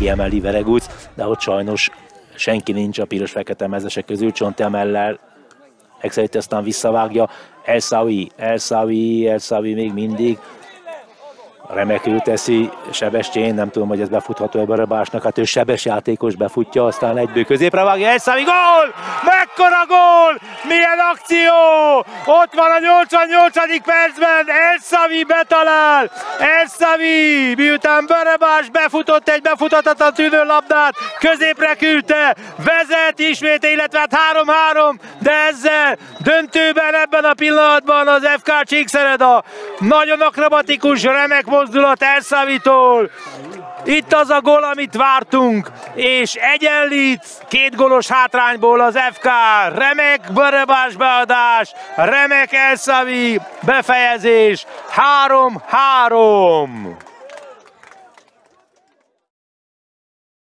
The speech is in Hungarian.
kiemeli Veregúc, de ott sajnos senki nincs a piros-fekete mezesek közül, Csontemellel Excelite aztán visszavágja, Elszavi, Elszavi, Elszavi még mindig, remekül teszi Sebestyén, nem tudom, hogy ez befutható ebben a básnak, hát ő sebes játékos befutja, aztán egyből középre vágja, Elszavi, gól! Mekkora gól! Milyen akció! Ott van a 88. percben, Elszavi betalál! Elszavi, miután Berebás befutott egy befutathatatlan tűnő labdát, középre küldte, vezet ismét, illetve hát 3-3, de ezzel döntőben ebben a pillanatban az FK Csíkszereda nagyon akrobatikus, remek mozdulat Elszavitól. Itt az a gól, amit vártunk, és egyenlít két gólos hátrányból az FK. Remek Berebás beadás, remek Elszavi befejezés. 3-3.